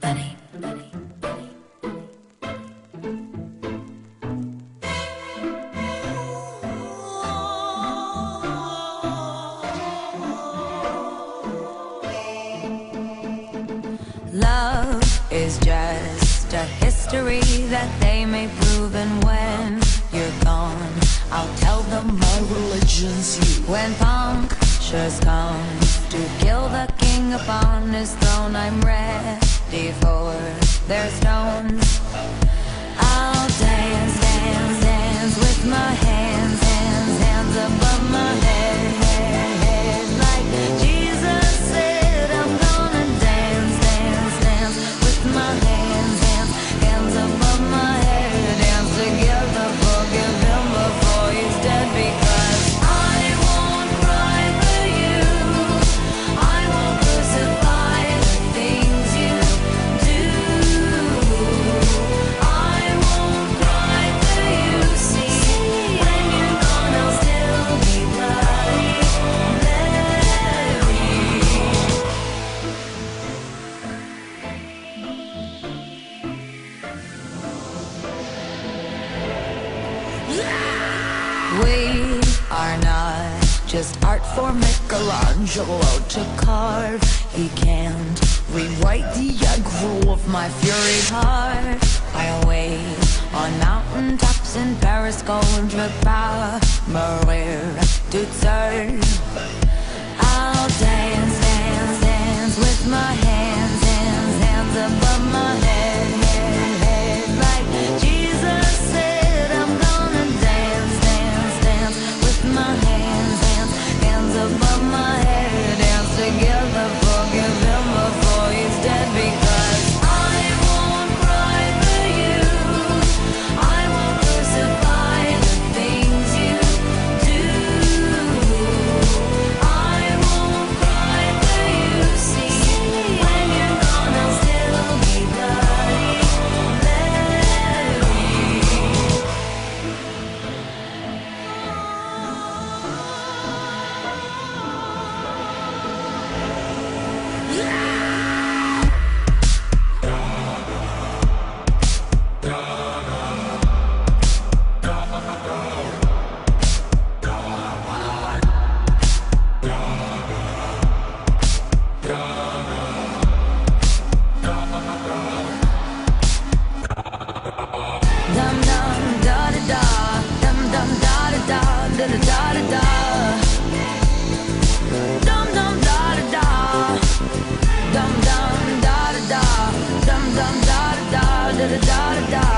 Benny. Love is just king upon his throne, I'm ready for their stones. I'll We are not just art for Michelangelo to carve. He can't rewrite the aggro of my fury heart. I'll wait on mountain tops in Paris, contre pas mourir toute seule. I'll dance, dance, dance with my da da da da.